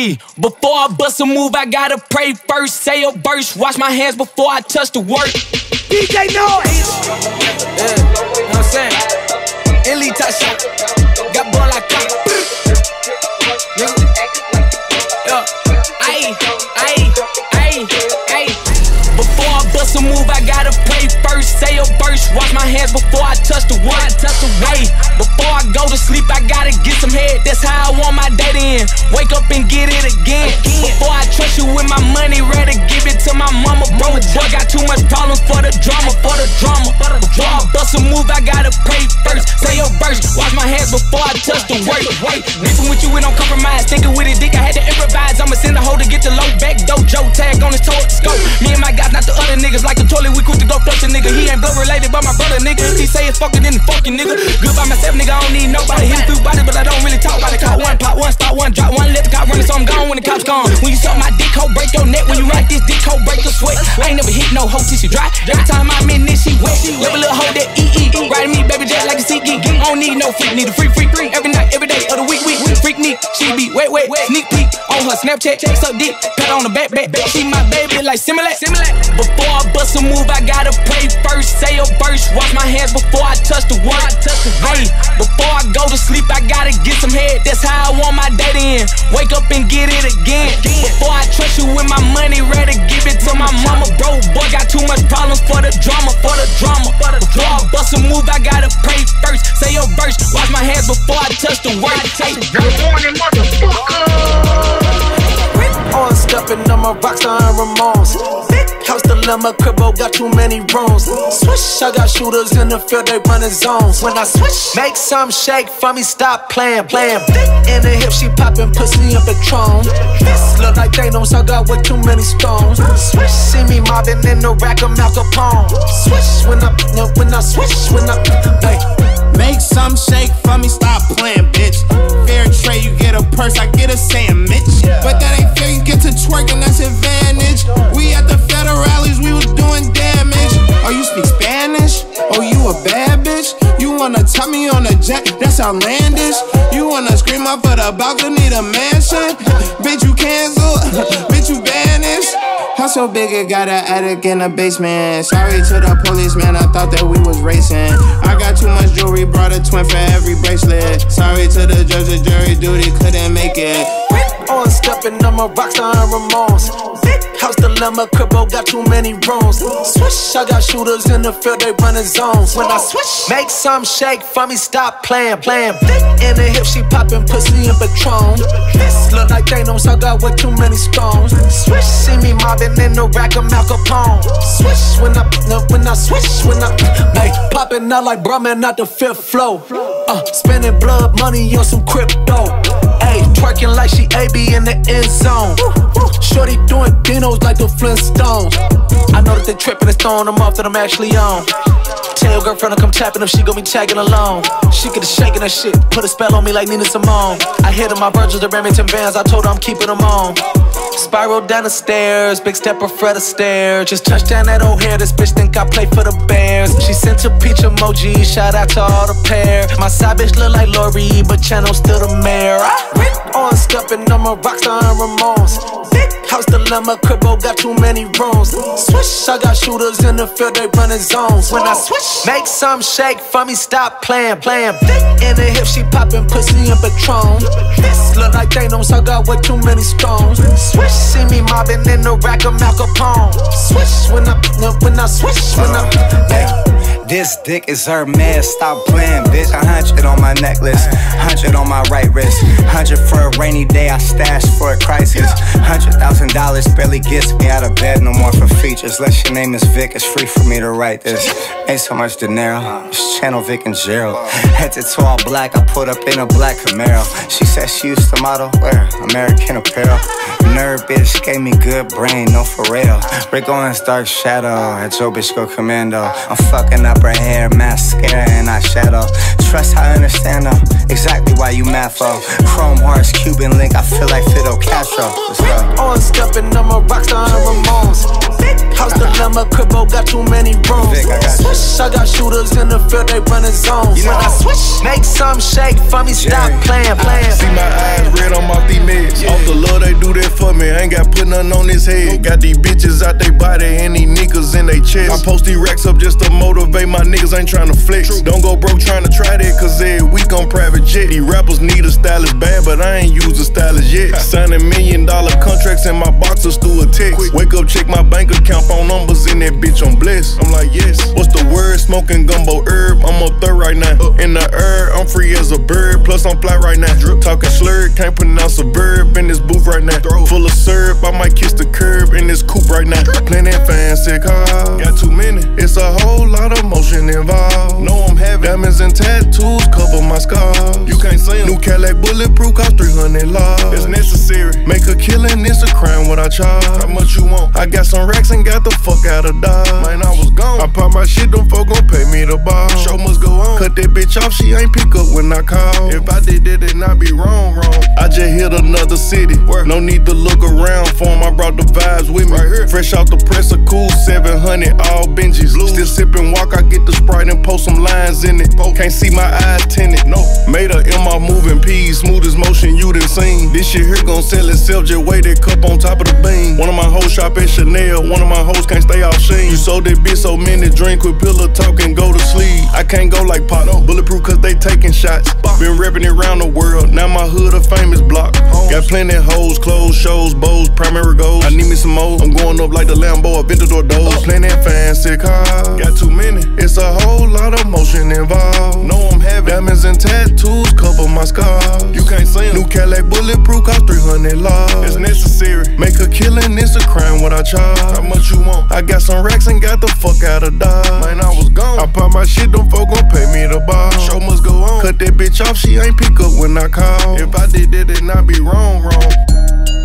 Ayy, before I bust a move, I gotta pray first. Say a verse, wash my hands before I touch the work. DJ Noize! Yeah, you know what I'm saying? Elite shot, got ball like that. Yeah, ayy, ayy, ayy, ayy. Before I bust a move, I gotta pray first. Say a verse, wash my hands before I touch the one. Touch the way. Before I go to sleep, I gotta get some head. That's how I want my day to end. Wake up and get it again. Before I trust you with my money, ready give it to my mama. Bro, boy got too much problems for the drama, for the drama. Before I bust a move, I gotta pray first. Say a verse, wash my hands before I touch the work. Mixing with you, we don't compromise. Thinking with it, dick, I had to improvise. I'ma send a hoe to get the low back dojo tag on his toe scope. Me and my guys, not the other niggas, like a toilet, we quick to go flush a nigga. He ain't blood related, but my brother, nigga. He say it's fucking, then fucking nigga. Good by myself, nigga, I don't need nobody. Hit a few bodies, but I don't really talk about it. Caught one, pop one, stop one, drop one, let the cop running, so I'm gone when the cops gone. When you suck my dick, hoe, break your neck. When you ride this dick, hoe, break your sweat. I ain't never hit no hoe till she dry. Every time I'm in this, she wet. A little hoe that eat, eat. Riding me, baby, jet like a sea geek. I don't need no freak, need a freak, freak, freak. Every night, every day of the week, week. Freak me, she be wet, wet, sneak peek on her Snapchat. Suck dick, pat on the back, back, back. She my baby like Similac, Similac. Before I bust a move, I gotta pray first. Say a verse, wash my hands before I touch the one. Hey, before I go to sleep, I gotta get some head. That's how I want my day to end. Wake up and get it again. House dilemma, cribbo got too many rooms. Swish, I got shooters in the field, they running zones. When I switch, make some shake for me, stop playing, playing. In the hip, she popping pussy the throne. This look like Thanos, I got way too many stones. Swish, see me mobbing in the rack of Mal Capone. Swish, when I, when I switch, when I, hey. Make some shake for me, stop playing, bitch. Fair trade, you get a purse, I get a sandwich. But that ain't fair, you get to twerking, that's advantage. We at the federal rallies, we was doing damage. Oh, you speak Spanish? Oh, you a bad bitch? Wanna tell me on a jet? That's outlandish. You wanna scream up for the balcony, the mansion? bitch, you cancel. bitch, you banished. House so big it got an attic in the basement. Sorry to the police, man, I thought that we was racing. I got too much jewelry, brought a twin for every bracelet. Sorry to the judge, the jury duty couldn't make it. On stepping on my rockstar and Ramones. House dilemma, cribbo got too many rooms. Swish, I got shooters in the field, they running zones. When I swish, make some shake for me, stop playing, playing. In the hip, she popping pussy and Patron. This look like Thanos, I got way too many stones. Swish, see me mobbing in the rack of Mal Capone. Swish, when I, when I swish, when I, hey, popping out like Brahman out the fifth floor. Uh, spending blood money on some crypto. Twerking like she AB in the end zone. Shorty doing dinos like the Flintstones. I know that they tripping and throwing them off that I'm actually on. Tell your girlfriend to come tapping if she gon' be tagging along. She get to shaking that shit, put a spell on me like Nina Simone. I hit on my Virgil, the Remington bands, I told her I'm keeping them on. Spiral down the stairs, big stepper Fred Astaire. Just touched down that old hair, this bitch think I play for the Bears. She sent a peach emoji, shout out to all the pair. My side bitch look like Lori, but channel still the mayor. I On stepping on my rockstar and Ramones. House dilemma, cribbo got too many rooms. Swish, I got shooters in the field, they running zones. When I switch, make some shake for me, stop playing, playing. In the hip, she popping pussy and Patron. This look like Thanos, I got way too many stones. Swish, see me mobbing in the rack of Mal Capone. Swish, when I, when I switch, when I, hey. This dick is her man, stop playing, bitch. A hundred on my necklace, hundred on my right wrist, hundred for a rainy day. I stash for a crisis. Hundred thousand dollars barely gets me out of bed, no more for features. Unless your name is Vic, it's free for me to write this. Ain't so much dinero, it's Channel Vic and Gerald. Headed to all black, I put up in a black Camaro. She said she used to model, where? American Apparel. Nerd bitch gave me good brain, no for real. Rick Owens dark shadow, at Joe bitch go commando. I'm fucking up her hair, mascara and eyeshadow. Trust I understand though, exactly why you mad for. Chrome hearts, Cuban link, I feel like Fidel Castro. Let's go. On stepping, I'm a rockstar and Ramones. House dilemma, cribbo got too many rooms. Vic, I got you. Swish, I got shooters in the field, they running zones. You know- when I swish, make some shake for me, stop Jerry. playing, playing. See my eyes red, I'm off these meds. Off the love, they do that for me. I ain't got put nothing on his head. Got these bitches out they body and these niggas in they chest. I post these racks up just to motivate my niggas, ain't tryna flex. Don't go broke trying to try that, cause every week on private jet. These rappers need a stylist bad, but I ain't used a stylist yet. Signing million dollar contracts in my boxers through a text. Wake up, check my bank account, phone numbers in that bitch, I'm blessed. I'm like, yes. What's the word? Smoking gumbo herb, I'm up there right now. In the air, I'm free as a bird, plus I'm fly right now. Drip Talking slurred, can't pronounce a verb in this booth right now. Full of syrup, I might kiss the curb in this coupe right now. Plenty fancy cars, got too many. It's a whole lot of motion involved. No, I'm having diamonds and tattoos cover my scars. You can't see 'em. New Cadillac bulletproof cost 300 laws. It's necessary. Make a killing, it's a crime what I charge. How much you want? I got some racks and got the fuck out of Dodge. Man, I was gone. I pop my shit, them folk gon' pay me the ball. Show must go on. Cut that bitch off, she ain't pick up when I call. If I did that, then I be wrong, wrong. I just hit another city. Where? No need to look around for 'em, I brought the vibes with me. Fresh out the press, a cool 700, all Benjis. Still sippin' walk, I get the Sprite and post some lines in it. Can't see my eyes tinted. No, made her in my moving P's, smoothest motion you done seen. This shit here gon' sell itself, just weigh that cup on top of the beam. One of my hoes shop at Chanel, one of my hoes can't stay off sheen. You sold that bitch so many drink with pillow talk and go to sleep. I can't go like pop, bulletproof cause they taking shots. Been reppin' it around the world, now my hood a famous block. Got plenty hoes, clothes, shows, bows, primary goals. I need me some more. I'm going up like the Lambo, Aventador doors. Plenty fancy cars, got too many. It's a whole lot of motion involved. No, I'm having diamonds and tattoos cover my scars. You can't see 'em. New Cadillac bulletproof cost 300 laws. It's necessary. Make a killing, it's a crime what I charge. How much you want? I got some racks and got the fuck out of Dodge. Man, I was gone. I pop my shit, them folk gon' pay me the ball. Show must go on. Cut that bitch off, she ain't pick up when I call. If I did that, then I'd be wrong, wrong.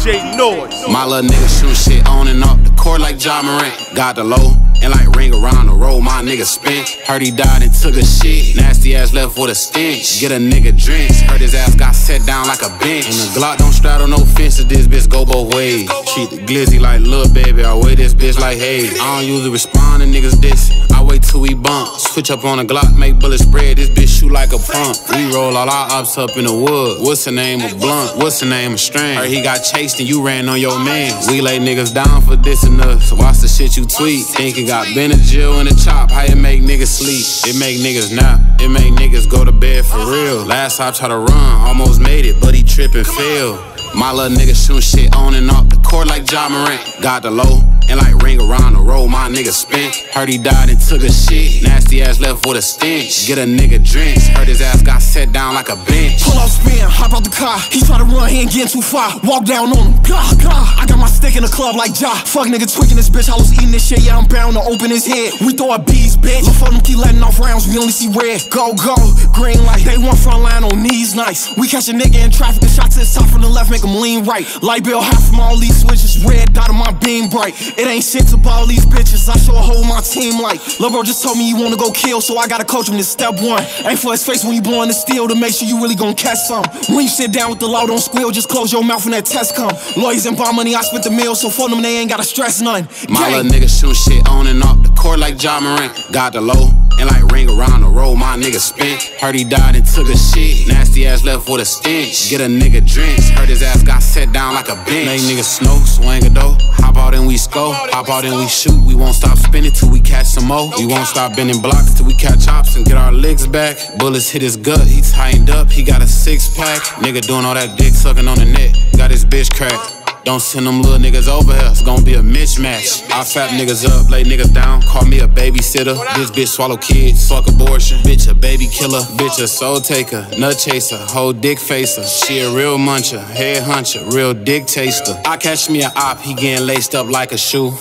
DJ Noize. My little nigga shoot shit on and off the court like Ja Morant. Got the low and like ring around the road. My nigga spent. Heard he died and took a shit. Nasty ass left with a stench. Get a nigga drinks. Heard his ass got set down like a bench. And the Glock don't straddle no fences. This bitch go both ways. Treat the glizzy like little baby. I weigh this bitch like hey. I don't usually respond to niggas this. I wait till we bump. Switch up on a Glock, make bullet spread. This bitch shoot like a pump. We roll all our ops up in the wood. What's the name of Blunt? What's the name of Strain? Heard he got chased and you ran on your man. We lay niggas down for this and us. Watch the shit you tweet. Think it got Benadryl in the chop. How it make niggas sleep? It make niggas nap. It make niggas go to bed for real. Last time I tried to run, almost made it, but he trip and failed. My little nigga shoot shit on and off the court like Ja Morant. Got the low and like ring around the road. My nigga spent. Heard he died and took a shit. Nasty ass left with a stench. Get a nigga drinks. Heard his ass got set down like a bench. Pull off spin, hop out the car. He try to run, he ain't getting too far. Walk down on him, gah, gah. I got my stick in the club like Ja. Fuck nigga tweaking this bitch, I was eating this shit, yeah, I'm bound to open his head. We throw a bees, bitch. Look for them, keep letting off rounds, we only see red. Go, go, green light. They want front line on knees, nice. We catch a nigga in traffic, the shot to the top from the left, make him lean right. Light bill half from all these switches, red dot on my beam bright. It ain't shit to ball these bitches, I show a whole my team like. Lil' bro just told me you wanna go kill, so I gotta coach him to step one. Aim for his face when you blowing the steel to make sure you really gon' catch some. When you sit down with the law, don't squeal, just close your mouth when that test come. Lawyers and bar money, I spent the meal, so for them they ain't gotta stress none. My Gang. little nigga shoot shit on and off the court like Ja Morant. Got the low and like ring around the road. My nigga spent. Heard he died and took a shit. Nasty ass left with a stench. Get a nigga drinks. Heard his ass got set down like a bitch. Make niggas snow, swing a dough. Hop out and we score. Hop out and we shoot. We won't stop spinning till we catch some more. We won't stop bending blocks till we catch ops and get our legs back. Bullets hit his gut. He tightened up. He got a six pack. Nigga doing all that dick sucking on the net. Got his bitch cracked. Don't send them little niggas over here, it's gonna be a mismatch. I fat niggas up, lay niggas down, call me a babysitter. This bitch swallow kids, fuck abortion. Bitch a baby killer, bitch a soul taker, nut chaser, whole dick facer. She a real muncher, head huncher, real dick taster. I catch me a op, he getting laced up like a shoe.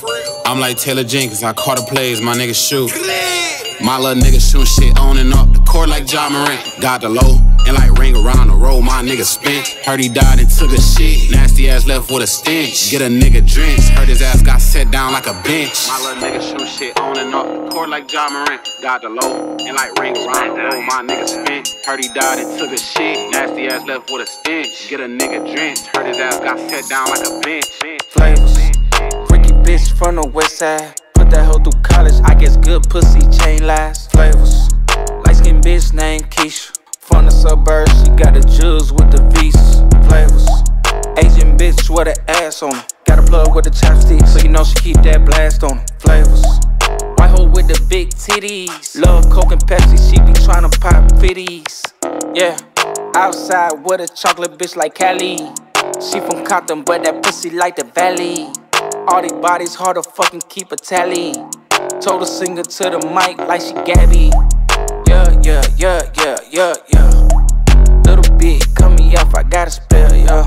I'm like Taylor Jenkins, I caught a plays, my niggas shoot. My little nigga shoot shit on and off the court like Ja Morant. Got the low and like ring around the road, my nigga spent. Heard he died and took a shit. Nasty ass left with a stench. Get a nigga drenched. Heard his ass got set down like a bench. My little nigga shoot shit on and off the court like Ja Morant. Got the low and like ring around the road, my nigga spent. Heard he died and took a shit. Nasty ass left with a stench. Get a nigga drenched. Heard his ass got set down like a bench. Flavors. Freaky bitch from the west side. That hoe through college. I guess good pussy chain last. Flavors. Light skin bitch named Keisha. From the suburbs, she got the jewels with the V's. Flavors. Asian bitch with an ass on her. Got a plug with the chopsticks, so you know she keep that blast on her. Flavors. White hoe with the big titties. Love Coke and Pepsi, she be tryna pop fitties. Yeah. Outside with a chocolate bitch like Kelly. She from Compton, but that pussy like the valley. All these bodies hard to fucking keep a tally. Told her singer to the mic like she Gabby. Yeah, yeah, yeah, yeah, yeah, yeah. Little bit, cut me off, I gotta spell, yeah.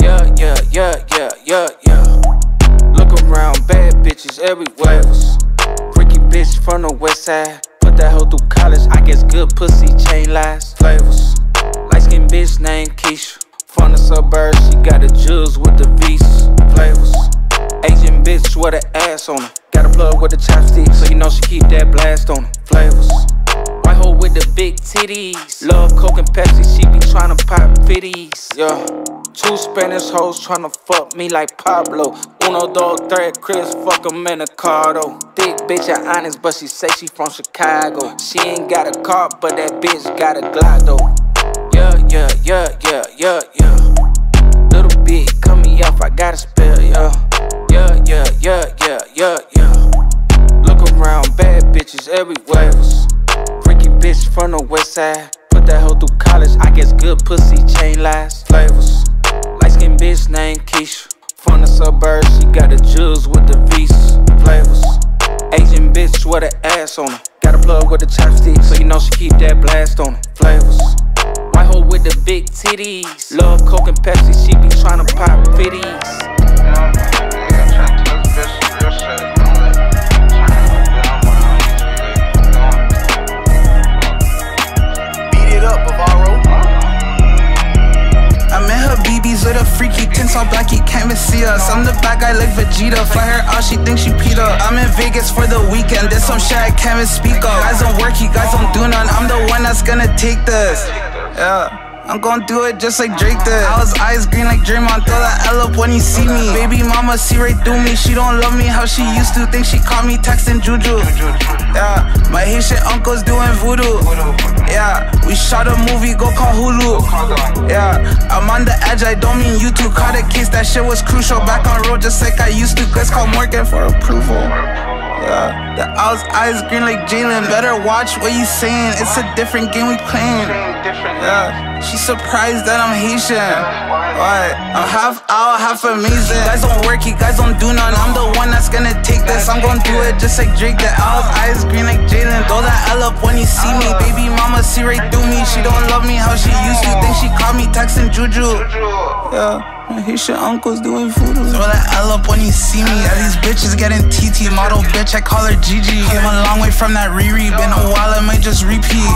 Yeah, yeah, yeah, yeah, yeah, yeah. Look around, bad bitches everywhere. Freaky bitch from the west side. Put that hoe through college, I guess good pussy chain last. Flavors. Light skin bitch named Keisha. From the suburbs, she got the jewels with the V's. Flavors. Asian bitch with an ass on her. Got a plug with the chopsticks, so you know she keep that blast on her. Flavors. White hoe with the big titties. Love Coke and Pepsi, she be tryna pop fitties. Yeah. Two Spanish hoes tryna fuck me like Pablo. Uno, dos, tres, Chris, fuck em in a car though. Thick bitch, I honest, but she say she from Chicago. She ain't got a car, but that bitch got a Glock though. Yeah, yeah, yeah, yeah, yeah, yeah. Little bit, cut me off, I gotta spell, yeah. Yeah, yeah, yeah, yeah, yeah, yeah. Look around, bad bitches everywhere. Freaky bitch from the west side. Put that hoe through college, I guess good pussy chain last. Flavors. Light skin bitch named Keisha. From the suburbs, she got the jewels with the V's. Flavors. Asian bitch with an ass on her. Got a plug with the chopsticks, so you know she keep that blast on her. Flavors. White hoe with the big titties. Love Coke and Pepsi, she be tryna pop fitties. With a freaky tints all black, he can't even see us. I'm the bad guy like Vegeta. Fly her out, she thinks she Peter. I'm in Vegas for the weekend. There's some shit I can't even speak of. Guys don't work, you guys don't do none. I'm the one that's gonna take this. Yeah. I'm gon' do it just like Drake did. I was eyes green like Draymond. Throw that L up when you see me. Baby mama see right through me. She don't love me how she used to. Think she caught me texting Juju. Yeah, my Haitian uncle's doing voodoo. Yeah, we shot a movie, go call Hulu. Yeah, I'm on the edge, I don't mean you to. Caught a case, that shit was crucial. Back on road just like I used to. Let's call Morgan for approval. Yeah, the owl's eyes green like Jalen. Better watch what you saying. It's a different game we playing. Yeah, she surprised that I'm Haitian. What? I'm half owl, half amazing. You guys don't work, you guys don't do none. I'm the one that's gonna take this. I'm gonna do it just like Drake. The owl's eyes green like Jalen. Throw that L up when you see me. Baby mama see right through me. She don't love me how she used to. Think she caught me texting Juju. Yeah. My Haitian uncle's doing voodoo. Throw that L up when you see me. All these bitches getting TT. Model bitch, I call her Gigi. Came a long way from that Riri. Been a while, I might just repeat.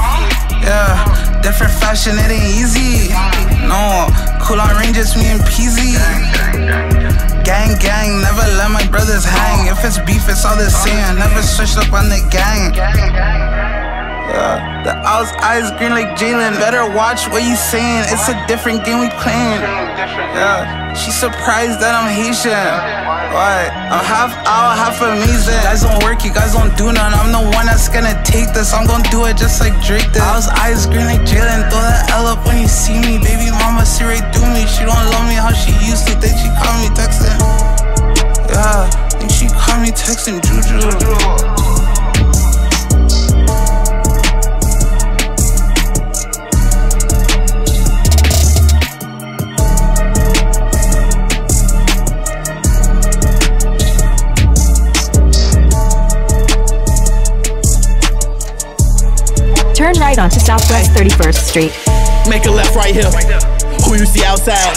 Yeah, different fashion, it ain't easy. No, cool on range, it's me and Peasy. Gang, gang, never let my brothers hang. If it's beef, it's all the same. Never switch up on the gang. Yeah, the owl's eyes green like Jalen. Better watch what you saying. It's a different game we playing. Yeah, she surprised that I'm Haitian. What? I'm half owl, half amazing. Guys don't work, you guys don't do none. I'm the one that's gonna take this. I'm gonna do it just like Drake did. Owl's eyes green like Jalen. Throw that L up when you see me. Baby mama see right through me. She don't love me how she used to. Think she caught me texting. Yeah, think she caught me texting Juju. Turn right onto Southwest 31st Street. Make a left right here. Who you see outside?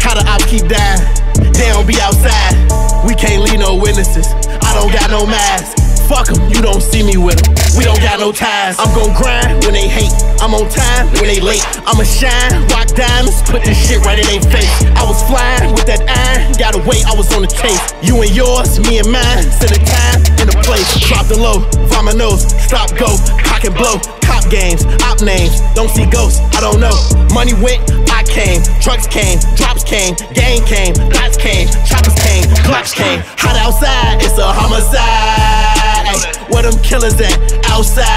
How the ops keep dying? They don't be outside. We can't leave no witnesses. I don't got no mask. Fuck them, you don't see me with them. We don't got no ties. I'm gon' grind when they hate. I'm on time when they late. I'ma shine, rock diamonds, put this shit right in their face. I was flying with that iron, gotta wait, I was on the chase. You and yours, me and mine, set a time and a place. Drop the low, find my nose, stop, go, cock and blow. Games, op names, don't see ghosts, I don't know. Money went, I came, trucks came, drops came, gang came, dots came, choppers came, clocks came. Hot outside, it's a homicide. Where them killers at? Outside.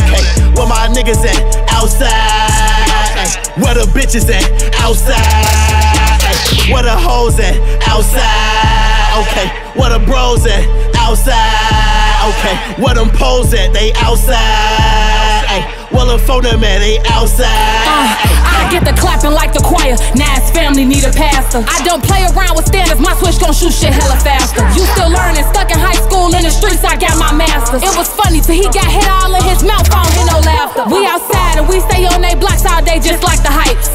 Okay, where my niggas at? Outside. Ay, where the bitches at? Outside. Ay, where the hoes at? Outside. Okay, where the bros at? Outside. Okay, where them poles at? They outside. Where the phone them at? They outside. Uh, I get the clapping like the choir. Nas family need a pastor. I don't play around with standards. My switch gon' shoot shit hella faster. You still learning, stuck in high school in the streets. I got my masters. It was funny till he got hit all in his mouth. I don't hear no laughter. We outside and we stay on they blocks all day just like the heights.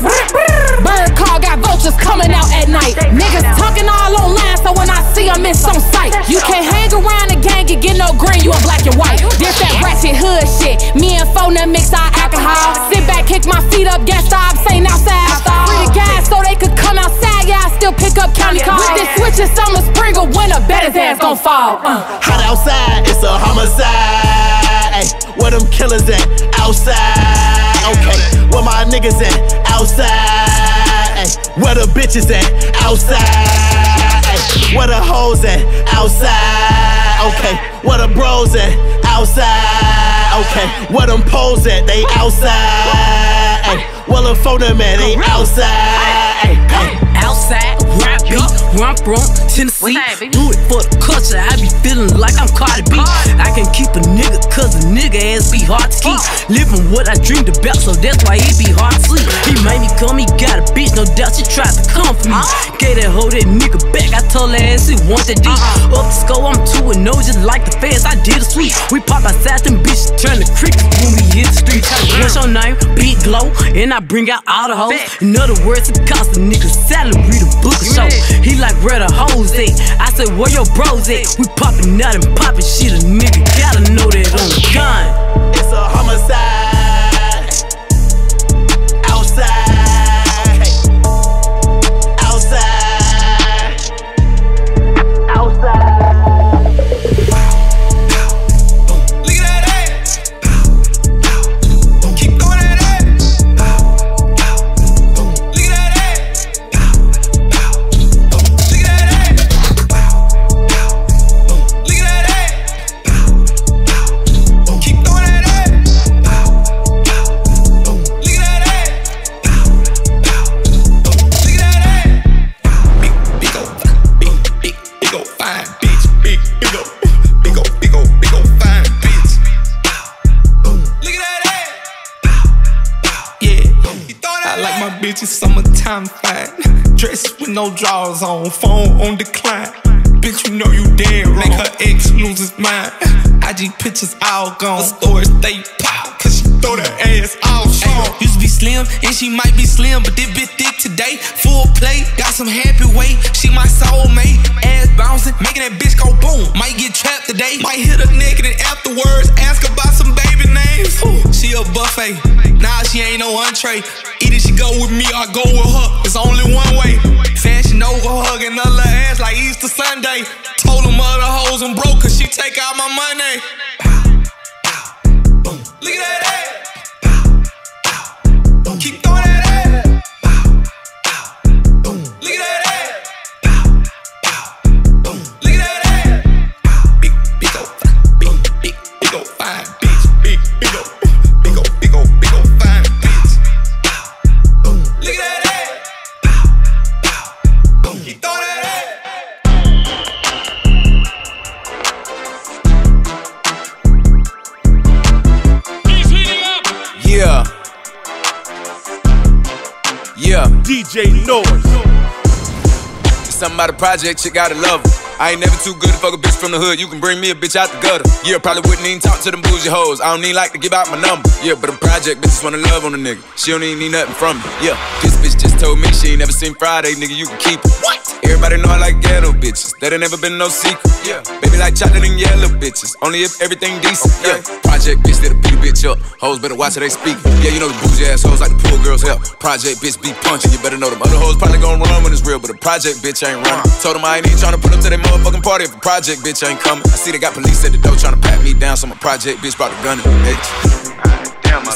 Bird call got vultures coming out at night. Niggas talking all online, so when I see them, it's on sight. You can't hang around the gang and get no green. You a black and white. This that ratchet hood shit. Me and phone mix our alcohol. Sit back, kick my feet up, gas stop, saying outside. Free the guys so they could come outside. Yeah, I still pick up county calls. With this switch and summer sprinkle, winter, bet his ass gon' fall. Uh. Hot outside, it's a homicide. Ay, where them killers at? Outside. Okay, where my niggas at? Outside. Ay, where the bitches at? Outside. Ay, where the hoes at? Outside. Okay, where the bros at? Outside. Okay, where them poles at? They outside. Ay, where the phone them at? They outside. Ay, ay. Outside, be, where I'm from, Tennessee. Do it for the culture, I be feeling like I'm Cardi B. I can keep a nigga, cause a nigga ass be hard to keep. Living what I dreamed about, so that's why it be hard to sleep. He made me come, he got a bitch, no doubt she tried to come for me. Gave that hoe that nigga back, I told her ass it want that D. Up the score, I'm 2 and no, just like the fans, I did a sweep. We pop outside, them bitches turn the creek when we hit the street. What's your name? Big glow, and I bring out all the hoes. In other words, it cost a nigga salary to book a show. He like where the hoes at? I said where your bros at? We poppin' out and poppin' shit. A nigga gotta know that on the gun. It's a homicide. No drawers on, phone on decline. Bitch, you know you dead wrong. Make her ex lose his mind. IG pictures all gone. Stories stay pop, cause she throw that ass all shown. Used to be slim, and she might be slim, but this bitch thick today. Full play, got some happy weight. She my soulmate. Ass bouncing, making that bitch go boom. Might get trapped today. Might hit her naked and afterwards ask about some baby names. Ooh, she a buffet. Nah, she ain't no entree. Either she go with me or I go with her. Hugging her ass like Easter Sunday. Told them other hoes I'm broke cause she take out my money. DJ Noize. Something about a project, you gotta love 'em. I ain't never too good to fuck a bitch from the hood. You can bring me a bitch out the gutter. Yeah, probably wouldn't even talk to them bougie hoes. I don't even like to give out my number. Yeah, but a project bitches wanna love on a nigga. She don't even need nothing from me. Yeah, this bitch just told me she ain't never seen Friday, nigga. You can keep it. What? Everybody know I like ghetto bitches. That ain't never been no secret. Yeah, baby like chocolate and yellow bitches. Only if everything decent. Yeah, project bitch that'll beat a bitch up. Hoes better watch how they speak. Yeah, you know the bougie ass hoes like the poor girls help. Project bitch be punching. You better know them other hoes probably gon' run when it's real, but a project bitch ain't running. Uh-huh. Told them I ain't even tryna put up to that motherfucking party if a project bitch ain't coming. I see they got police at the door tryna pat me down, so my project bitch brought a gun in the bitch.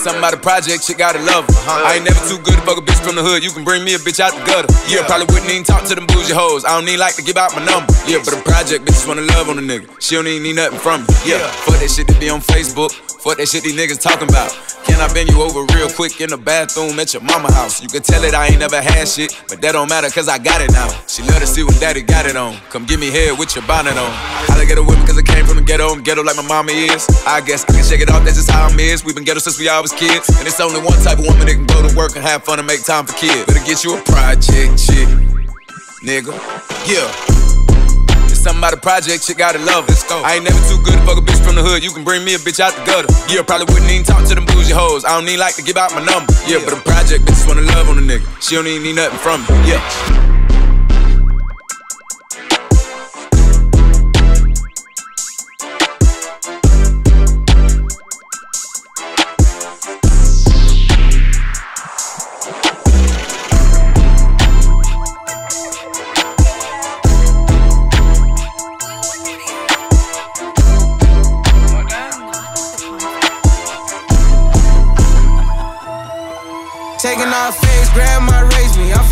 Something about a project, shit gotta love her. I ain't never too good to fuck a bitch from the hood. You can bring me a bitch out the gutter. Yeah, probably wouldn't even talk to them bougie hoes. I don't need like to give out my number. Yeah, but a project bitches wanna love on a nigga. She don't even need nothing from me. Yeah, fuck that shit to be on Facebook. Fuck that shit these niggas talking about. Can I bend you over real quick in the bathroom at your mama house? You can tell it I ain't never had shit, but that don't matter cause I got it now. She love to see what daddy got it on. Come give me head with your bonnet on. I get a women cause I came from the ghetto. I'm ghetto like my mama is. I guess I can shake it off, that's just how I'm is. we been ghetto since we all was kids. And it's only one type of woman that can go to work and have fun and make time for kids. Better get you a project chick, nigga. Yeah. Something about a project, shit gotta love. Go. I ain't never too good to fuck a bitch from the hood. You can bring me a bitch out the gutter. Yeah, probably wouldn't even talk to them bougie hoes. I don't need like to give out my number. Yeah, but a project bitches wanna love on a nigga. She don't even need nothing from me. Yeah.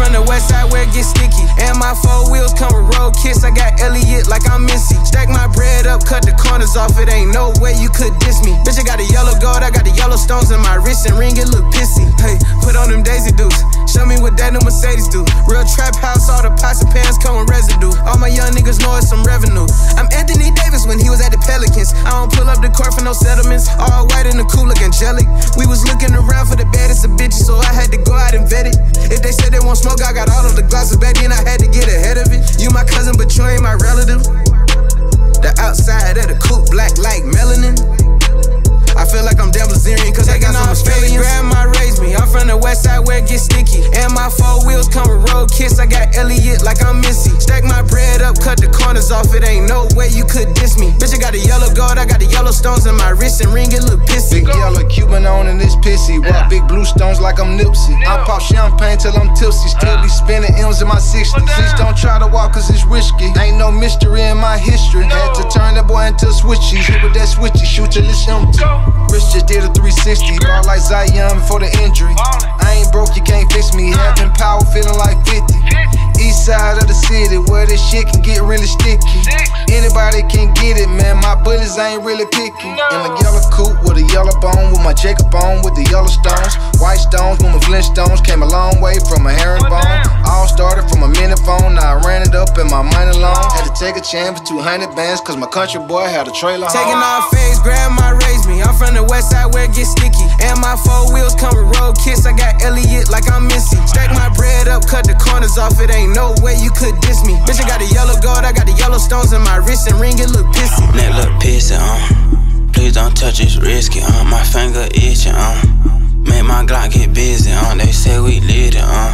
From the west side where it gets sticky. And my four wheels come with road kiss. I got Elliott like I'm Missy. Stack my bread up, cut the corners off. It ain't no way you could diss me. Bitch, I got a yellow gold, I got the yellow stones in my wrist and ring. It look pissy. Hey, put on them Daisy Dukes. Show me what that new Mercedes do. Real trap house, all the pots and pans come with residue. All my young niggas know it's some revenue. I'm Anthony Davis when he was at the Pelicans. I don't pull up the court for no settlements. All white and the cool look angelic. We was looking around for the baddest of bitches, so I had to go out and vet it. If they said they want smoke, I got all of the glasses back then. I had to get ahead of it. You my cousin, but you ain't my relative. The outside of the coupe, black like melanin. I feel like I'm damn Brazilian, cause I got some Australians. Grandma raised me, I'm from the west side where it gets sticky. And my four wheels come with road kiss. I got Elliott like I'm Missy. Stack my bread up, cut the corners off. It ain't no way you could diss me. Bitch, I got the yellow gold, I got the yellow stones in my wrist and ring. It look pissy. Big yellow Cuban on and it's pissy. Rock big blue stones like I'm Nipsey. I pop champagne till I'm tipsy. Still be spinning M's in my 60s. Please don't try to walk cause it's risky. Ain't no mystery in my history. Had to turn that boy into a switchy. Hit with that switchy, shoot till it's empty. Rich just did a 360. Ball like Zion before the injury. I ain't broke, you can't fix me. Having power, feeling like 50. East side of the city, where this shit can get really sticky. Anybody can get it, man. My bullets ain't really picky. In a yellow coupe with a yellow bone, with my Jacob on with the yellow stones. White stones with my Flintstones. Came a long way from a herringbone. All started from a minute phone, now I ran it up in my money loan. Had to take a chance for 200 bands, cause my country boy had a trailer home. Taking off face, grandma raised me. I'm from the west side where it gets sticky. And my four wheels come with road kiss. I got Elliott like I'm Missy. Stack my bread up, cut the corners off. It ain't no way you could diss me. Bitch, I got the yellow gold, I got the yellow stones in my wrist and ring. It look pissy. Neck look pissy, uh. Please don't touch, it's risky, uh. My finger itching, uh. Make my Glock get busy, uh. They say we lit it, uh.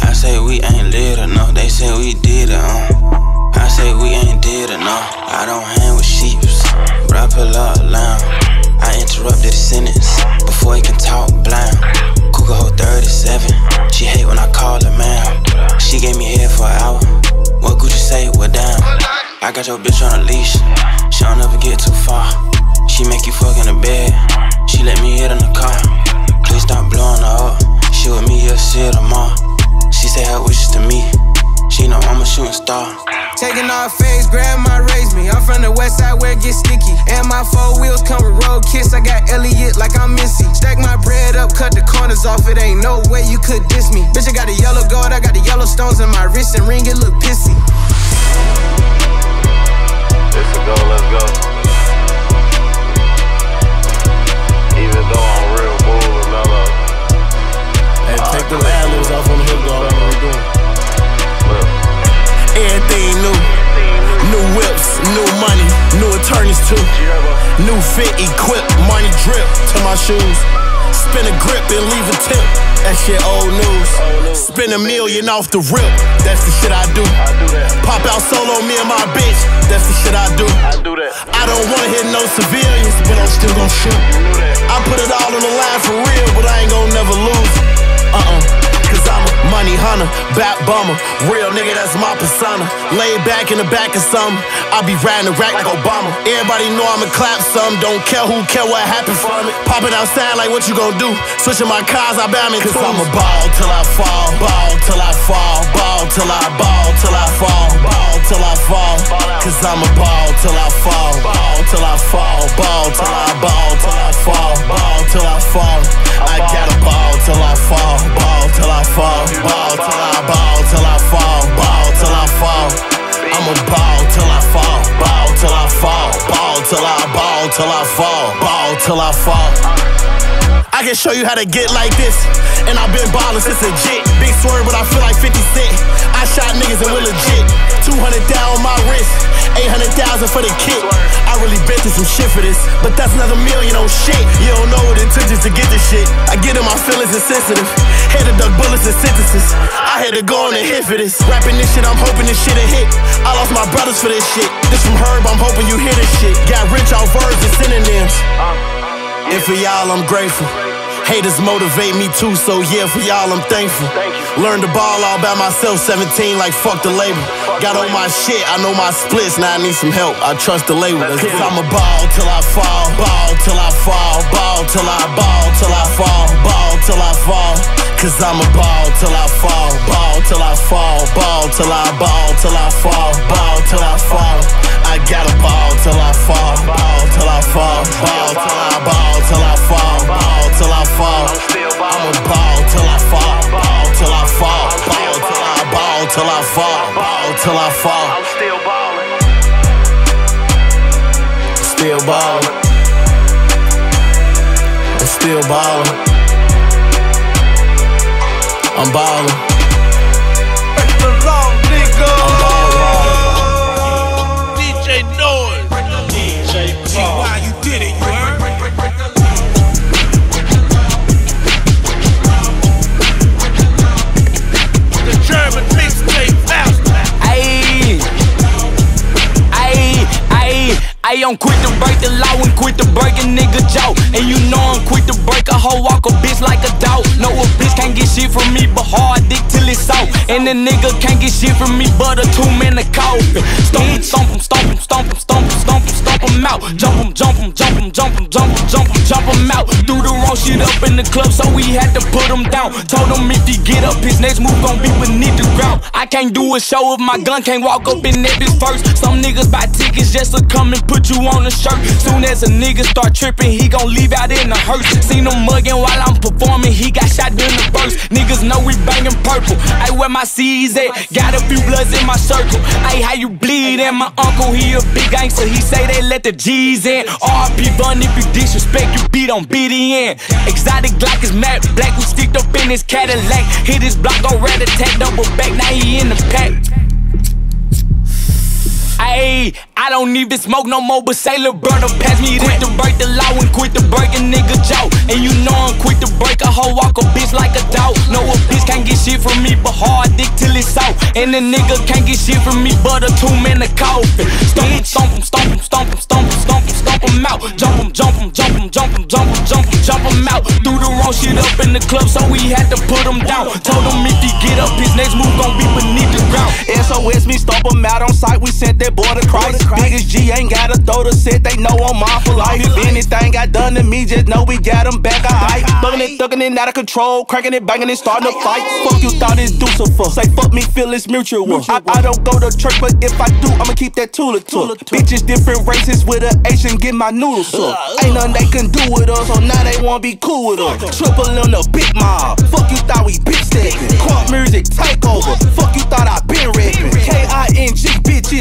I say we ain't lit enough. They say we did it, uh. I say we ain't did enough. I don't hang with sheeps, but I pull up loud. I interrupted the sentence before he can talk blind. Cougar hold 37. She hate when I call her man. She gave me head for an hour. What Gucci say? What down? I got your bitch on a leash. She don't ever get too far. She make you fuck in the bed. She let me hit in the car. Please stop blowing her up. She with me, you'll see her tomorrow. She say her wishes to me. She know I'm a shooting star. Taking off face, grandma raised me. I'm from the west side where it gets sticky. And my four wheels come with road kiss. I got Elliott like I'm Missy. Stack my bread up, cut the corners off. It ain't no way you could diss me. Bitch, I got the yellow gold, I got the yellow stones in my wrist and ring. It look pissy. It's a go, let's go. Even though I'm real bull and mellow. Hey, take the ad-libs off on the hook, dog. What we doing? Everything new. New whips, new money, new attorneys too. New fit, equipped, money drip to my shoes. Spin a grip and leave a tip. That shit old news. Spin a million off the rip. That's the shit I do. Pop out solo, me and my bitch. That's the shit I do. I don't wanna hit no civilians, but I'm still gon' shoot. I put it all on the line for real, but I ain't gon' never lose. Uh-uh. Cause I'm a money hunter, bat bummer. Real nigga, that's my persona. Lay back in the back of something. I be riding the rack like Obama. Everybody know I'ma clap some. Don't care who care what happened from it. Popping outside like what you gon' do. Switching my cars, I I'm in Cause I'm a ball till I fall. Ball till I fall. Ball till I ball till I fall. Ball till I fall. Cause I'm a ball till I fall. Ball till I fall. Ball till I ball till I fall. Ball till I fall. I got Fall. Ball till I ball till I fall. Ball till I fall. I'm a ball till I fall. Ball till I fall. Ball till I ball till I fall. Ball till I fall. I can show you how to get like this. And I've been ballin' since legit. Big swerve, but I feel like 50 Cent. I shot niggas and we're legit. 200 down on my wrist. 800,000 for the kit. I really been through some shit for this. But that's another million on shit. You don't know what it took just to get this shit. I get in my feelings insensitive. Had to duck bullets and sentences. I had to go on and hit for this. Rapping this shit, I'm hoping this shit a hit. I lost my brothers for this shit. This from Herb, I'm hoping you hear this shit. Got rich off verbs and synonyms. And for y'all, I'm grateful. Haters motivate me too, so yeah, for y'all, I'm thankful. Learned to ball all by myself, 17, like fuck the label. Got on my shit, I know my splits, now I need some help. I trust the label. Cause I'm a ball till I fall, ball till I fall, ball till I ball till I fall, ball till I fall. Cause I'm a ball till I fall, ball till I fall, ball till I ball till I fall, ball till I fall. I got a ball till I fall, ball till I fall, ball till I ball till I fall, ball till I fall. I'm a ball till I fall, ball till I fall, ball till I ball till I fall, ball till I fall. I'm still ballin'. Still ballin'. I'm still ballin'. I'm ballin'. I'm quick to break the law and quick to break a nigga jaw. And you know I'm quick to break a hoe, walk a bitch like a dog. No, a bitch can't get shit from me, but hard dick till it's out. And the nigga can't get shit from me, but a two man a. Stomp him, stomp him, stomp him, stomp him, stomp him, stomp him, stomp him out. Jump him, jump him, jump him, jump him, jump him, jump him, jump him out. Do the wrong shit up in the club, so we had to put him down. Told him if he get up, his next move gon' be beneath the ground. I can't do a show if my gun can't walk up in that bitch first. Some niggas buy tickets just to come and put you on a shirt. Soon as a nigga start tripping, he gon' leave out in a hearse. Seen him mugging while I'm performing, he got shot during the burst. Niggas know we banging purple. I where my C's at, got a few bloods in my circle. Ay, how you bleed? And my uncle, he a big gangster, he say they let the G's in. RP Bun, if you disrespect, you beat on BDN. Exotic Glock is matte black, we sticked up in his Cadillac. Hit his block, go rat attack, double back, now he in the pack. Ayy, I don't even smoke no more, but say brother pass me Quick to break the law and quick to break a nigga jaw. And you know I'm quick to break a hoe, walk a bitch like a dog. No, a bitch can't get shit from me, but hard dick till it's out. And the nigga can't get shit from me, but a two man a coffin. Stomp him, stomp him, stomp him, stomp him, stomp him, stomp him, stomp him out. Jump him, jump him, jump him, jump him, jump him, jump him, jump him out. Do the wrong shit up in the club, so we had to put him down. Told him if he get up, his next move gon' be beneath the ground. SOS me, stomp him out on sight. We sent that boy to Christ. Biggest G ain't gotta throw the set, they know I'm on for life. If anything got done to me, just know we got him back alright. Thugging it, thugging it out of control, cranking it, banging it, starting to fight. Fuck you thought it's Lucifer. Say fuck me, feel it's mutual. I, I don't go to church, but if I do, I'ma keep that tool tool. Bitches different races with a Asian, get my noodles up. Ain't nothing they can do with us, so now they wanna be cool with us. Triple on the big mob. Fuck you thought we bitch stepping. Crunk music takeover. Fuck you thought I been rapping. K I N G bitch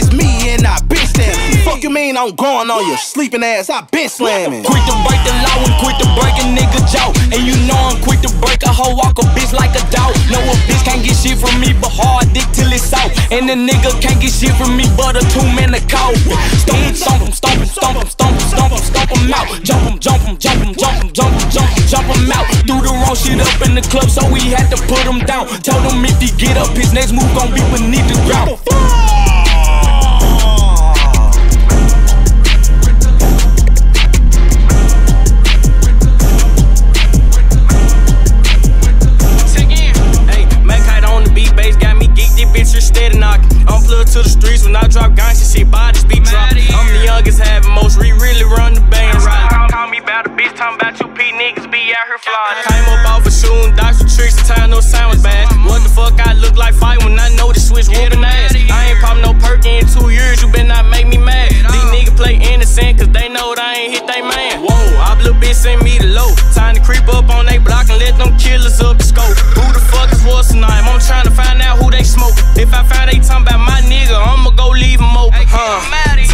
mean I'm going on your sleeping ass? I been slamming. Quick to break the law and quick to break a nigga jaw. And you know I'm quick to break a hoe, walk a bitch like a dog. No, a bitch can't get shit from me, but hard dick till it's out. And the nigga can't get shit from me, but a two man a cow. Stomp, stomp him, stomp him, stomp him, stomp him, stomp him, stomp him out. Jump him, jump him, jump him, jump him, jump him, jump him, jump him out. Do the wrong shit up in the club, so we had to put him down. Told him if he get up, his next move gon' be beneath the ground. When I drop guns, you see bodies be dropping. I'm the youngest, having most, we really run the band right. Call me about a bitch, talking about you be out here flying. Came up off a dodged with tricks, time no sound was bad. What the fuck I look like fight when I know the switch whooping ass? I ain't pop no perk in two years, you better not make me mad. These niggas play innocent, cause they know that I ain't hit they man. Whoa, I little bitch send me the low. Time to creep up on they block and let them killers up the scope. Who the fuck is what's tonight? I'm trying to find out who they smoke. If I find they talking about my nigga, I'ma go leave him open. Huh?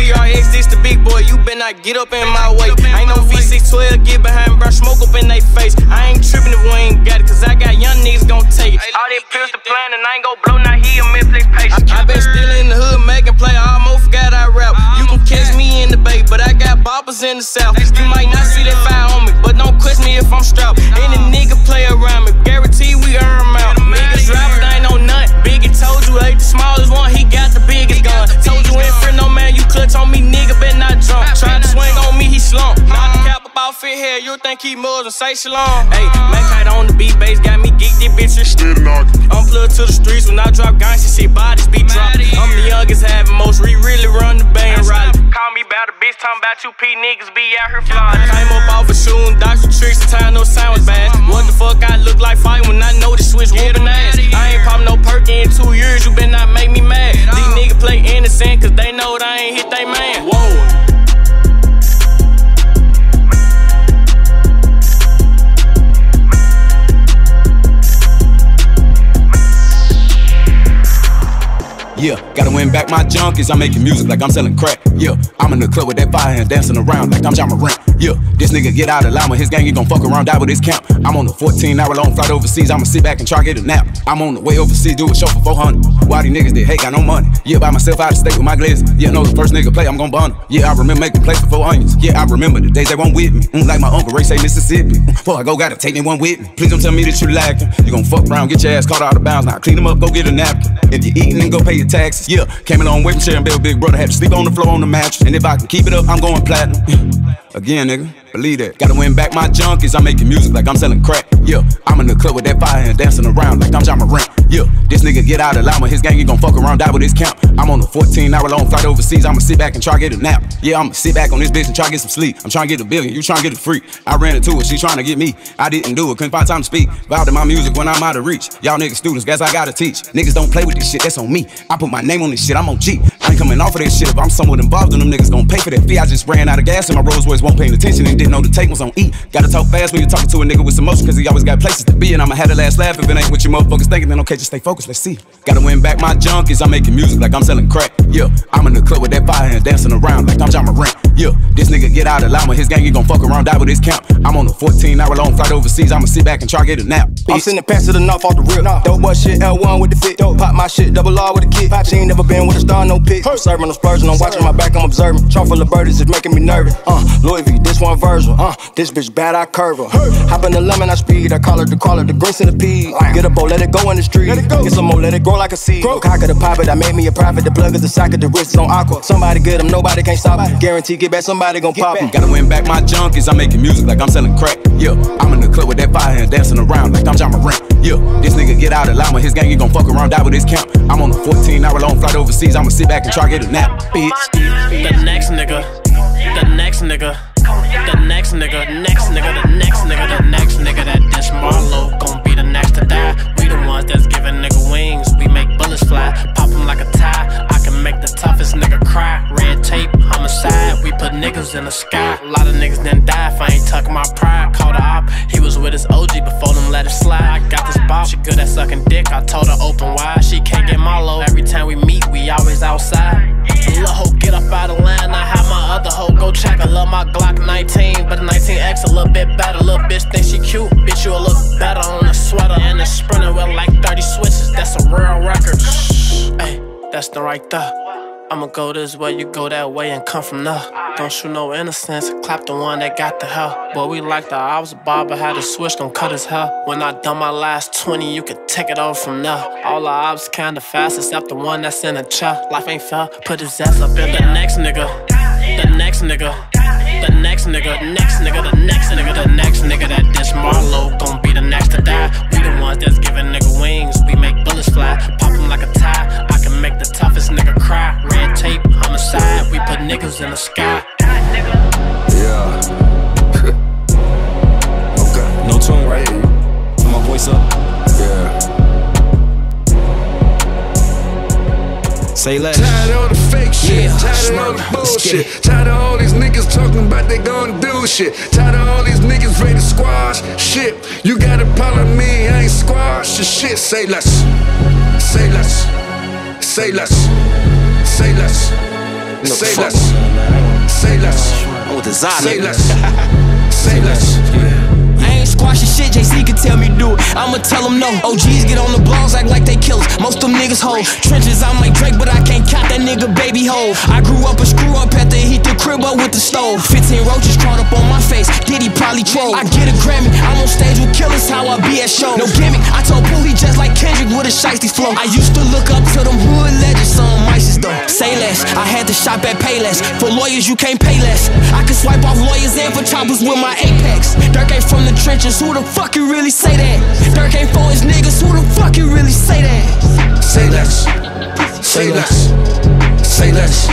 TRX, this the big boy, you better not get up in my way. Ain't no V612, get behind, bruh, smoke up in they face. I ain't tripping if we ain't got it, cause I got young niggas gon' take it. All these pills to plan and I ain't gon' blow, now he a Netflix patient. I, I been still in the hood, making play, I almost forgot I rap. You can catch me in the bay, but I got boppers in the south. You might not see that fire on me, but don't question me if I'm strapped. Fit hair, you think he Muslim, say shalom. Hey, Mac Kite on the beat, bass got me geeked, these bitches still knocking. I'm plugged to the streets when I drop guns, you see bodies be dropping. I'm the youngest, having most, we really run the band right. Call me about a bitch, talking about you P niggas be out here flying. Came up off a shooting, dodged with tricks, the time no sound was bad. What the fuck I look like fight when I know the switch whooping ass? I ain't pop no perk in two years, you better not make me mad. These niggas play innocent, cause they know that I ain't hit they man. Whoa. Yeah, gotta win back my junkies. I'm making music like I'm selling crack. Yeah, I'm in the club with that fire and dancing around like I'm Ja Morant. Yeah, this nigga get out of line with his gang, he gon' fuck around, die with his camp. I'm on a 14 hour long flight overseas, I'ma sit back and try get a nap. I'm on the way overseas, do a show for 400. Why these niggas that hate got no money? Yeah, by myself out of state with my glizz. Yeah, know the first nigga play, I'm gon' bun him. Yeah, I remember making plays for four onions. Yeah, I remember the days they won't with me. Mm, like my uncle Ray say Mississippi. Before I go, gotta take me one with me. Please don't tell me that you lacking. You gon' fuck around, get your ass caught out of bounds. Now clean them up, go get a napkin. If you eating, then go pay your taxes. Yeah, came a long way from sharing with big brother. Had to sleep on the floor on the mattress. And if I can keep it up, I'm going platinum. Again, nigga, believe that. Gotta win back my junkies. I'm making music like I'm selling crack. Yeah, I'm in the club with that fire and dancing around like I'm Ja Morant. Yeah, this nigga get out of line with his gang, he gon' fuck around, die with his camp. I'm on a 14 hour long flight overseas. I'ma sit back and try to get a nap. Yeah, I'ma sit back on this bitch and try to get some sleep. I'm trying to get a billion, you trying to get a free. I ran into her, she trying to get me. I didn't do it, couldn't find time to speak. Vowed to my music when I'm out of reach. Y'all niggas students, guess I gotta teach. Niggas don't play with this shit, that's on me. I put my name on this shit, I'm on G. I ain't coming off of this shit if I'm somewhat involved in them niggas gon' pay for that fee. I just ran out of gas and my Rolls Royce won't paying attention and didn't know the take was on E. Gotta talk fast when you're talking to a nigga with some motion, cause he always got places to be. And I'ma have the last laugh if it ain't what you motherfuckers thinking, then okay, just stay focused, let's see. Gotta win back my junkies, I'm making music like I'm selling crack. Yeah, I'm in the club with that fire and dancing around like I'm Ja Morant. Yeah, this nigga get out of line with his gang, he gon' fuck around, die with his camp. I'm on a 14 hour long flight overseas, I'ma sit back and try get a nap. I'm sending pants to the north off the rip. Dope boy shit, L1 with the fit. Pop my shit, double R with a kid. She ain't never been with a star, no pick. Serving, I'm splurging, I'm watching my back, I'm observing. Trunk full of birdies, it's making me nervous. Uh, Louis V, this one version. Uh, this bitch bad, I curve her. Hop in the lemon, I speed. I call her the caller, the grease and the pea. Get up, oh, let it go in the street. Get some more, let it grow like a seed. No cock of the pop it, I made me a profit. The plug is the socket, the wrist is on aqua. Somebody get him, nobody can't stop it. Guarantee, get back, somebody gon' pop him. Gotta win back my junkies, I'm making music like I'm selling crack. Yeah, I'm in the club with that fire and dancing around like I'm Ja Morant. Yeah, this nigga get out of line with his gang, he gon' fuck around, die with his camp. I'm on a 14 hour long flight overseas, I'ma sit back and try to get a nap, bitch. The next nigga, the next nigga, the next nigga, next nigga, the next nigga, the next nigga that diss Marlo gon' be the next to die. We the ones that's giving nigga wings, we make bullets fly, pop 'em like a tie. Make the toughest nigga cry. Red tape, homicide, we put niggas in the sky. A lot of niggas done die if I ain't tucking my pride. Called the op, he was with his OG before them let it slide. I got this bop, she good at sucking dick. I told her open wide, she can't get Marlo. Every time we meet, we always outside. Lil' hoe get up out of line, I have my other hoe go check. I love my Glock 19, but the 19X a little bit better. Little bitch think she cute, bitch you a look better on a sweater and a sprinter with like 30 switches. That's a real record. Shh, Hey, that's the right there. I'ma go this way, you go that way, and come from there. Don't shoot no innocence, clap the one that got the hell. Boy, we like the ops, Barber had a switch, gon' cut his hair. When I done my last 20, you can take it over from there. All the ops kinda fast, except the one that's in a chair. Life ain't fair, put his ass up in the next nigga. The next nigga. The next nigga, next nigga, the next nigga, the next nigga that dish Marlo gon' be the next to die. We the ones that's giving nigga wings, we make bullets fly, pop 'em like a tie. I make the toughest nigga cry. Red tape, homicide, we put niggas in the sky. Yeah. okay. No tune, right? Put my voice up. Yeah. Say less. Tired of all the fake shit. Yeah, tired of all the bullshit. Tired of all these niggas talking about they gon' do shit. Tired of all these niggas ready to squash shit. You got a problem me, I ain't squash the shit. Say less. Say less. Say less. Say less. Say less. Say less. Oh, the Say less. Say less. Squashing shit, JC can tell me do it. I'ma tell them no. OGs get on the blogs, act like they killers. Most of them niggas hold trenches. I'm like Drake, but I can't count that nigga baby hole. I grew up a screw up at the heat the crib up with the stove. 15 roaches crawled up on my face. Did he probably troll? I get a Grammy. I'm on stage with killers, how I be at shows. No gimmick. I told Pooh he just like Kendrick with a shiesty flow. I used to look up to them hood legends, some mices though. Say less. I had to shop at Payless. For lawyers, you can't pay less. I can swipe off lawyers and for choppers with my Apex. Durk ain't from the trenches. Who the fuck you really say that? Durk ain't for his niggas. Who the fuck you really say that? Say less. Say less. Say less.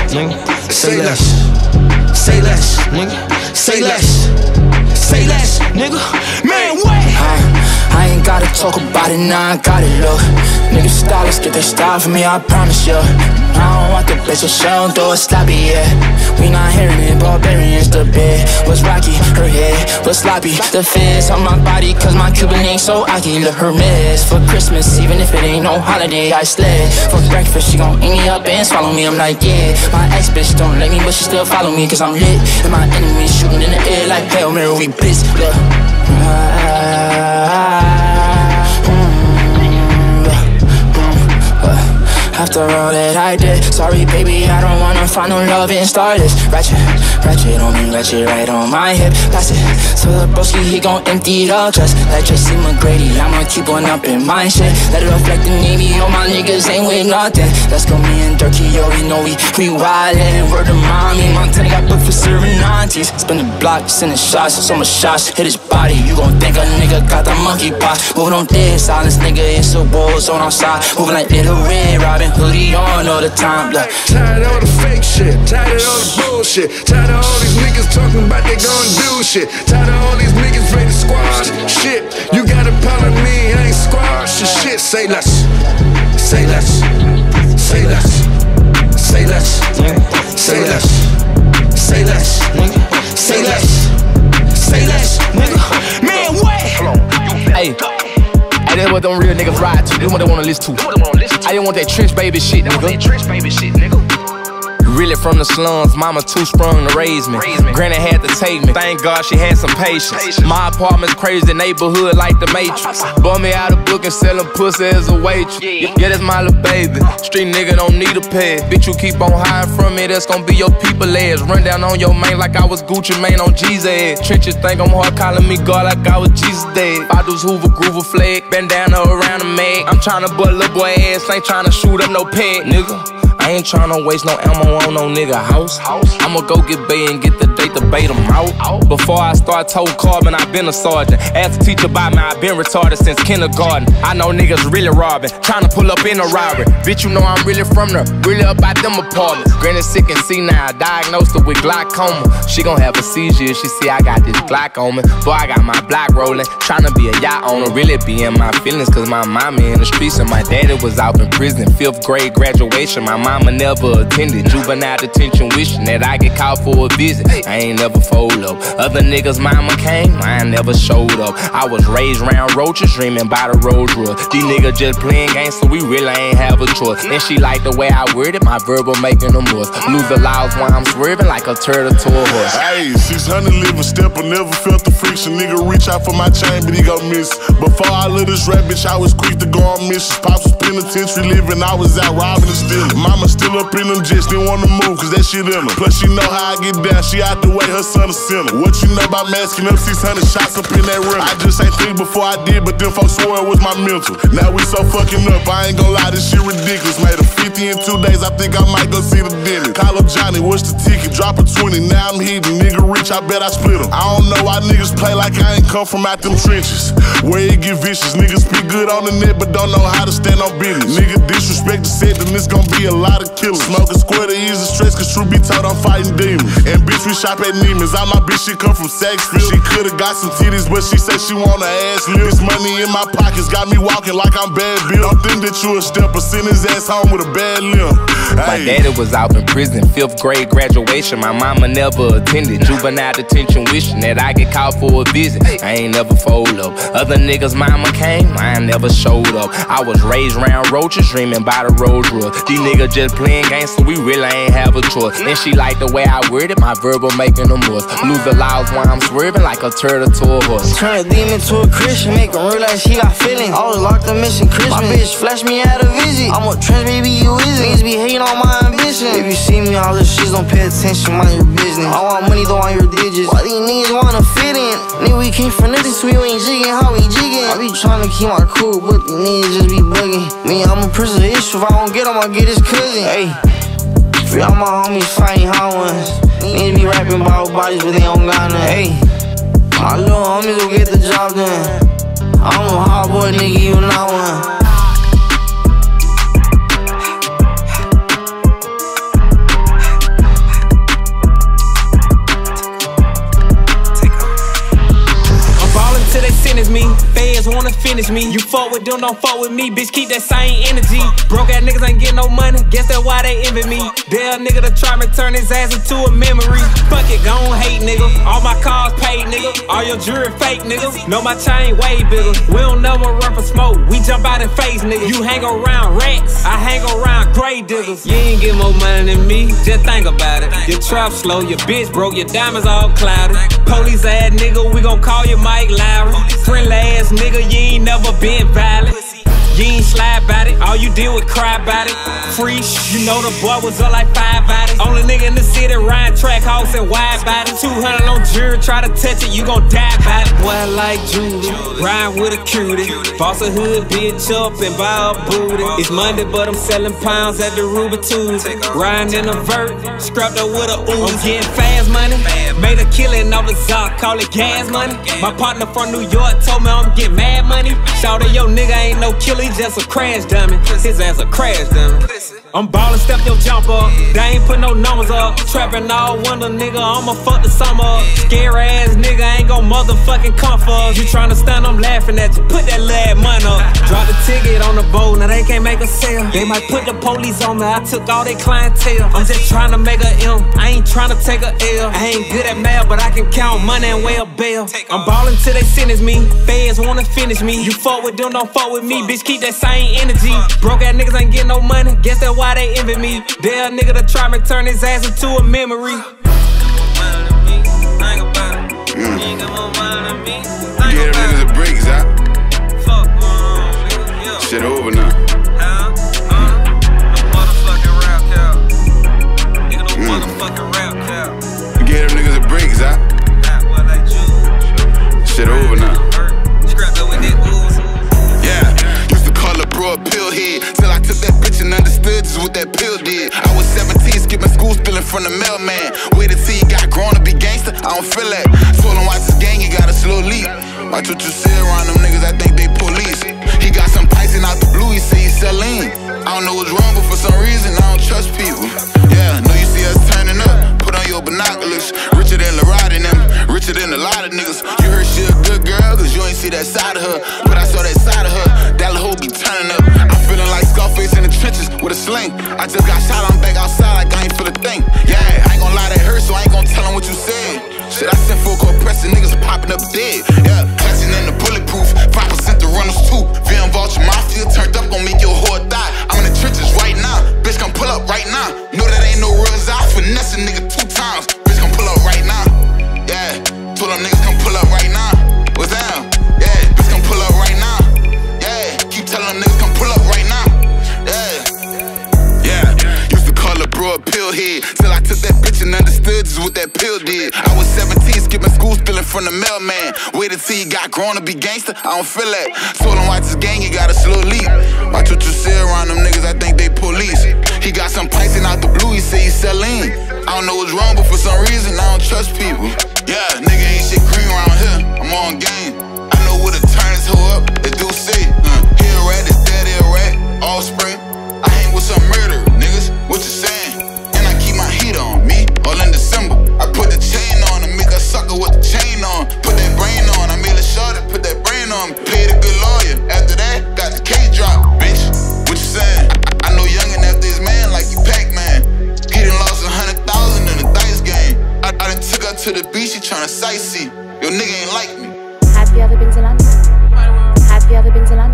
Say less. Say less, nigga. Say less. Say less, nigga. Man, what? I ain't gotta talk about it, now I got it, look Niggas stylists get their style from me, I promise you I don't want the bitch, so don't do it sloppy, yeah We not hearing it, barbarians, the bed was rocky Her head was sloppy The fizz on my body, cause my Cuban ain't so aki Look her miss for Christmas, even if it ain't no holiday I sled for breakfast, she gon' eat me up and swallow me I'm like, yeah, my ex bitch don't like me, but she still follow me Cause I'm lit, and my enemies shooting in the air like Hail Mary, we blitz, look After all that I did, sorry baby, I don't wanna find no love and start this Ratchet, ratchet on me, ratchet right on my hip. Pass it, so the broski, he gon' empty the just Like Tracy McGrady, I'ma keep on up in my shit. Let it reflect the Navy, all my niggas ain't with nothing. Let's go me and Durkee, yo, we know we, we wildin' Word of mommy, Montana got booked for serving aunties. Spin the block, sending shots, so much shots Hit his body, you gon' think a nigga got the monkey box Moving on this, silence nigga, it's a war zone outside. Moving like little red Robin hoodie on all the time. Look. Tired of all the fake shit, tired of all the bullshit, tired of all these niggas talking about they gon' do shit, tired of all these niggas ready to squash shit. You got a problem me, I ain't squash the shit. Say less, say less, say less, say less, say less, say less, say less, say less, nigga. Man, what? Hey. Hey, that's what them real niggas ride to. This what they wanna listen to. I didn't want that trench baby shit, nigga. Really from the slums, mama too sprung to raise me. Granny had to take me. Thank God she had some patience. My apartment's crazy, neighborhood like the Matrix. Bought me out a book and selling pussy as a waitress. Yeah, that's my little baby. Street nigga don't need a pet. Bitch, you keep on hiding from me, that's gonna be your people ass. Run down on your main like I was Gucci Mane on Jesus ass. Trenches think I'm hard calling me God like I was Jesus dead. Fathers Hoover, Groover flag, bandana around the mag. I'm tryna butt little boy ass, ain't tryna shoot up no peg, nigga. I ain't tryna waste no ammo on no nigga house. I'ma go get Bay and get the to bait them out. Before I start told carbon, I've been a sergeant. Ask a teacher about me, I've been retarded since kindergarten. I know niggas really robbing, tryna pull up in a robbery. Bitch, you know I'm really from the, really up out them apartments. Granny sick and see now, diagnosed her with glaucoma. She gon' have a seizure if she see I got this me. Boy, I got my block rolling, tryna be a yacht owner. Really be in my feelings, cause my mommy in the streets and my daddy was out in prison. Fifth grade graduation, my mama never attended juvenile detention, wishing that I get called for a visit. I ain't never fold up. Other niggas' mama came, mine never showed up. I was raised round roaches, dreaming by the road rule. These niggas just playing games, so we really ain't have a choice. And she like the way I worded my verbal making them worse. Lose the laws while I'm swerving like a turtle to a horse. Hey, 600 live a step, I never felt the friction. Nigga reach out for my chain, but he gon' miss. Before I let this rap bitch, I was quick to go on missions. Pops was penitentiary living, I was out robbing and stealing. Mama still up in them jets, didn't wanna move, cause that shit in her. Plus, she know how I get down, she out the way, her son a sinner. What you know about masking up 600 shots up in that rim? I just ain't think before I did, but them folks swore it was my mental. Now we so fucking up, I ain't gon' lie, this shit ridiculous. Made a 50 in two days, I think I might go see the dentist. Call up Johnny, what's the ticket? Drop a 20, now I'm hitting. Nigga rich, I bet I split him. I don't know why niggas play like I ain't come from out them trenches. Where it get vicious, niggas speak good on the net, but don't know how to stand on business. Nigga disrespect the set, then it's gonna be a lot of killers. Smoking square to ease the stress, cause true be told I'm fighting demons. And bitch, we shop at Neiman's. All my bitch, she come from Saxville. She could've got some titties, but she said she want a ass lift. This money in my pockets got me walking like I'm bad bill. Don't think that you a stepper, send his ass home with a bad limb. My daddy was out in prison, fifth grade graduation. My mama never attended juvenile detention, wishing that I get called for a visit. I ain't never fold up. Other niggas' mama came, mine never showed up. I was raised round roaches, dreaming by the road rule. These niggas just playing games, so we really ain't have a choice. And she like the way I worded my verbal making them worse. Lose the laws while I'm swerving like a turtle to a horse. Turn a demon to a Christian, make him realize he got feelings. I was locked up missing Christmas. My bitch flashed me at a visit. I'm a trans baby, you is Niggas be hating on my ambition. If you see me, all this shit don't pay attention, mind your business. I want money, though on your digits. Why these niggas wanna fit in? Nigga, we came for nothing, so we ain't jigging how we jigging. I be trying to keep my cool, but these niggas just be bugging. Me, I'm a person of issue. If I don't get him, I get his cousin. Hey. Free all my homies fighting hot ones. Niggas be rapping about bodies, but they don't got none. Hey, my little homies will get the job done. I'm a hard boy, nigga, you not one. Wanna finish me. You fuck with them, don't fuck with me. Bitch, keep that same energy. Broke ass niggas ain't getting no money. Guess that's why they envy me. A nigga to try me turn his ass into a memory. Fuck it, gon' hate nigga. All my cars paid nigga. All your jewelry fake nigga. Know my chain way bigger. We don't never run for smoke. We jump out and face nigga. You hang around rats. I hang around grave diggers. You ain't get more money than me. Just think about it. Your trap slow, your bitch broke, your diamonds all clouded. Police ass nigga, we gon' call you Mike Lowrey. Friendly ass nigga, you ain't never been violent. You ain't slide about it, all you did was cry about it. Free, sh- you know the boy was up like five about it. Only nigga in the city, Ryan track house and wide body. 200 on jury, try to touch it, you gon' die about it. Boy, like Judy, ride with a cutie. Boss a hood bitch up and buy a booty. It's Monday, but I'm selling pounds at the Ruby Tuesday. Riding in a vert, scrapped up with a ooze. I'm getting fast money, made a killing off the Zoc, call it gas money. My partner from New York told me I'm getting mad money. Shout out, yo nigga ain't no killer, just a crash dummy. His ass a crash dummy. I'm ballin', step your jump up. They ain't put no numbers up. Trappin' all winter, nigga. I'ma fuck the summer Scare ass nigga ain't gon' motherfucking come for us. You tryna stun, I'm laughing at you. Put that lad money up. Drop the ticket on the boat, now they can't make a sale. They might put the police on me. I took all their clientele. I'm just tryna make a M. I ain't tryna take a L. I ain't good at math, but I can count money and weigh a bail. I'm ballin' till they sentence me. Feds wanna finish me. You fuck with them, don't fuck with me. Bitch, keep that same energy. Broke ass niggas ain't getting no money. Guess that's why they envy me. Dare a nigga to try me turn his ass into a memory. Get them niggas a break, Zach. Shit over now. What that pill did. I was 17, skipping school, spilling from the mailman. Waited till you got grown to be gangster. I don't feel that. Told him watch this gang, you got a slow leap. Watch what you say around them niggas, I think they police. He got some Tyson out the blue, he say he sell lean. I don't know what's wrong, but for some reason I don't trust people. Yeah, know you see us turning up. Put on your binoculars. Richer than Larada and them, richer than a lot of niggas. You heard she a good girl, cause you ain't see that side of her. But I saw that side of her, that hoe be turning up. Scarface in the trenches with a sling. I just got shot, I'm back outside like I ain't feel a thing. Yeah, I ain't gonna lie, that hurt, so I ain't gonna tell him what you said. Shit, I sent full court pressing, niggas popping up dead. Yeah, clashing in the bulletproof, 5% the runners too. VM Vulture Mafia turned up, gon' make your whore die. I'm in the trenches right now, bitch, come pull up right now. Know that ain't no rules out, finesse a nigga two times. Bitch, come pull up right now. Yeah, told them niggas come pull up right now. What's down? Head. Till I took that bitch and understood just what that pill did. I was 17, skipping school, spilling from the mailman. Waited till he got grown to be gangster, I don't feel that. Told him watch this gang, you got a slow leap. Watch what you say around them niggas, I think they police. He got some pricing out the blue, he say he selling. I don't know what's wrong, but for some reason I don't trust people. Yeah, nigga ain't shit green around here, I'm on game. I know what to turn this hoe up, they do say. Uh, he a rat, his daddy a rat, all spring. On. Put that brain on, I made a shot put that brain on. Paid a good lawyer. After that, got the case drop, bitch. What you saying? I, know youngin' after his man like you Pac-Man. He done lost a hundred thousand in the dice game. I, I done took her to the beach, she tryna sightsee. Your nigga ain't like me. Have you ever been to London? Have you ever been to London?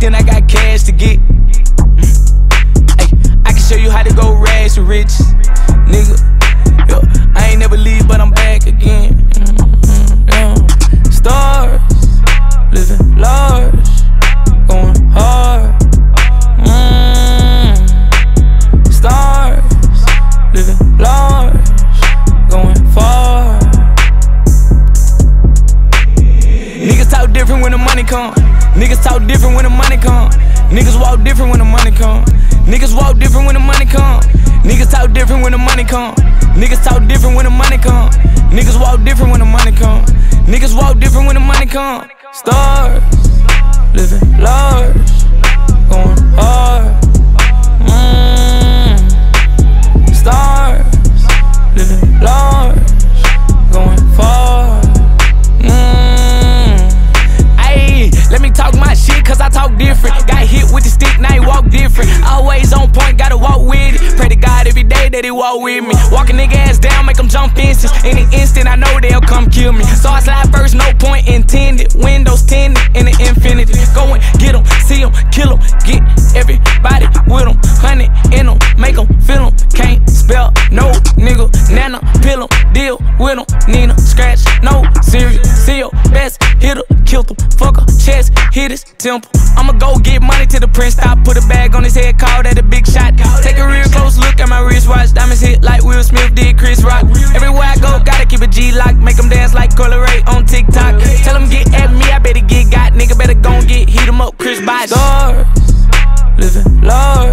Then I got cash to get. Mm. Ay, I can show you how to go rags to riches, nigga. Come. Niggas talk different when the money come. Niggas walk different when the money come. Niggas walk different when the money come. Stars, living large, going hard. Mm. Stars, living large, going far. Mm. Let me talk my shit, cause I talk different. With the stick, now he walk different. Always on point, gotta walk with it. Pray to God every day that he walk with me. Walk a nigga ass down, make him jump fences. In an instant, I know they'll come kill me. So I slide first, no point intended. Windows tinted in the infinity. Go and get him, see him, kill him. Get everybody with him. Honey in him, make him feel him. Can't spell no nigga. Nana, pill him, deal with him. Nina, scratch, no cereal. Seal, best hitter, kill him. Fuck her, chest, hit his temple. I'ma go get money to the prince. Stop, put a bag on his head, call that a big shot. Take a real close look at my wristwatch. Diamonds hit like Will Smith did Chris Rock. Everywhere I go, gotta keep a Glock. Make them dance like Cola Ray on TikTok. Tell them get at me, I better get got. Nigga better gon' get heat 'em up, Chris Bosh. Living large,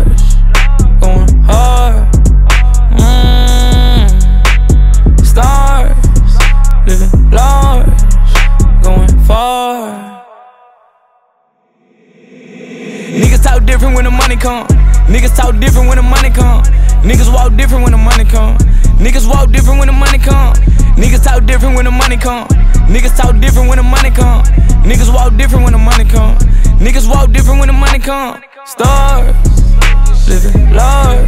Niggas walk different when the money come. Niggas walk different when the money come. Niggas talk different when the money come. Niggas talk different when the money come. Niggas walk different when the money come. Niggas walk different when the money come. Stars, living large,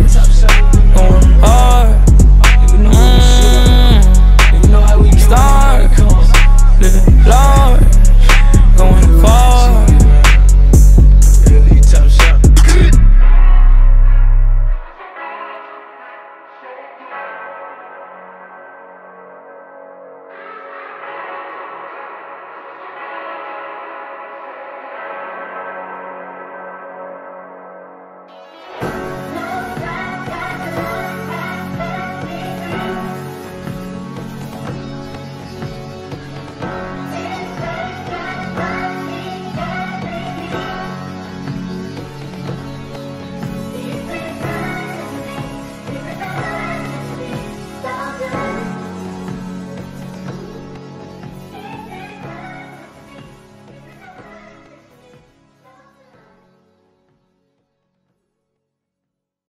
going hard.